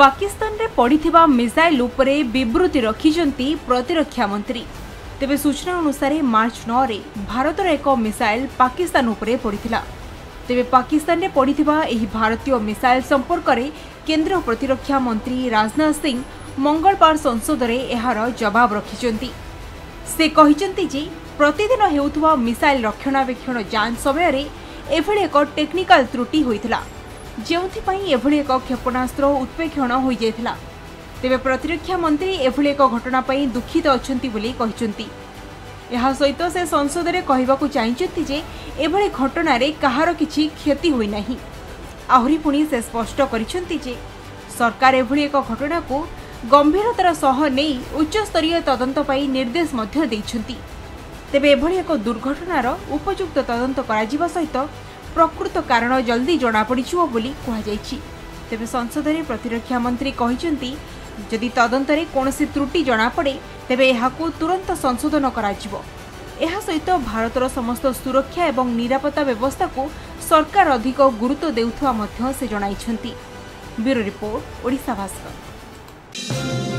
ପାକିସ୍ତାନରେ ପଡ଼ିଥିବା ମିସାଇଲ୍ ଉପରେ ବିବୃତ୍ତି ରଖିଛନ୍ତି ପ୍ରତିରକ୍ଷା ମନ୍ତ୍ରୀ। ତେବେ ସୂଚନା ଅନୁସାରେ ମାର୍ଚ୍ଚ ନଅରେ ଭାରତର ଏକ ମିସାଇଲ୍ ପାକିସ୍ତାନ ଉପରେ ପଡ଼ିଥିଲା। ତେବେ ପାକିସ୍ତାନରେ ପଡ଼ିଥିବା ଏହି ଭାରତୀୟ ମିସାଇଲ୍ ସମ୍ପର୍କରେ କେନ୍ଦ୍ର ପ୍ରତିରକ୍ଷା ମନ୍ତ୍ରୀ ରାଜନାଥ ସିଂ ମଙ୍ଗଳବାର ସଂସଦରେ ଏହାର ଜବାବ ରଖିଛନ୍ତି। ସେ କହିଛନ୍ତି ଯେ ପ୍ରତିଦିନ ହେଉଥିବା ମିସାଇଲ୍ ରକ୍ଷଣାବେକ୍ଷଣ ଯାଞ୍ଚ ସମୟରେ ଏଭଳି ଏକ ଟେକ୍ନିକାଲ ତ୍ରୁଟି ହୋଇଥିଲା। ଯେଉଁଥିପାଇଁ ଏଭଳି ଏକ କ୍ଷେପଣାସ୍ତ୍ର ଉତ୍ପେକ୍ଷଣ ହୋଇଯାଇଥିଲା। ତେବେ ପ୍ରତିରକ୍ଷା ମନ୍ତ୍ରୀ ଏଭଳି ଏକ ଘଟଣା ପାଇଁ ଦୁଃଖିତ ଅଛନ୍ତି ବୋଲି କହିଛନ୍ତି। ଏହା ସହିତ ସେ ସଂସଦରେ କହିବାକୁ ଚାହିଁଛନ୍ତି ଯେ ଏଭଳି ଘଟଣାରେ କାହାର କିଛି କ୍ଷତି ହୋଇନାହିଁ। ଆହୁରି ପୁଣି ସେ ସ୍ପଷ୍ଟ କରିଛନ୍ତି ଯେ ସରକାର ଏଭଳି ଏକ ଘଟଣାକୁ ଗମ୍ଭୀରତାର ସହ ନେଇ ଉଚ୍ଚସ୍ତରୀୟ ତଦନ୍ତ ପାଇଁ ନିର୍ଦ୍ଦେଶ ମଧ୍ୟ ଦେଇଛନ୍ତି। ତେବେ ଏଭଳି ଏକ ଦୁର୍ଘଟଣାର ଉପଯୁକ୍ତ ତଦନ୍ତ କରାଯିବା ସହିତ ପ୍ରକୃତ କାରଣ ଜଲ୍ଦି ଜଣାପଡ଼ିଯିବ ବୋଲି କୁହାଯାଇଛି। ତେବେ ସଂସଦରେ ପ୍ରତିରକ୍ଷା ମନ୍ତ୍ରୀ କହିଛନ୍ତି ଯଦି ତଦନ୍ତରେ କୌଣସି ତ୍ରୁଟି ଜଣାପଡ଼େ ତେବେ ଏହାକୁ ତୁରନ୍ତ ସଂଶୋଧନ କରାଯିବ। ଏହା ସହିତ ଭାରତର ସମସ୍ତ ସୁରକ୍ଷା ଏବଂ ନିରାପତ୍ତା ବ୍ୟବସ୍ଥାକୁ ସରକାର ଅଧିକ ଗୁରୁତ୍ୱ ଦେଉଥିବା ମଧ୍ୟ ସେ ଜଣାଇଛନ୍ତି। Bureau report Odisha Bhaskar.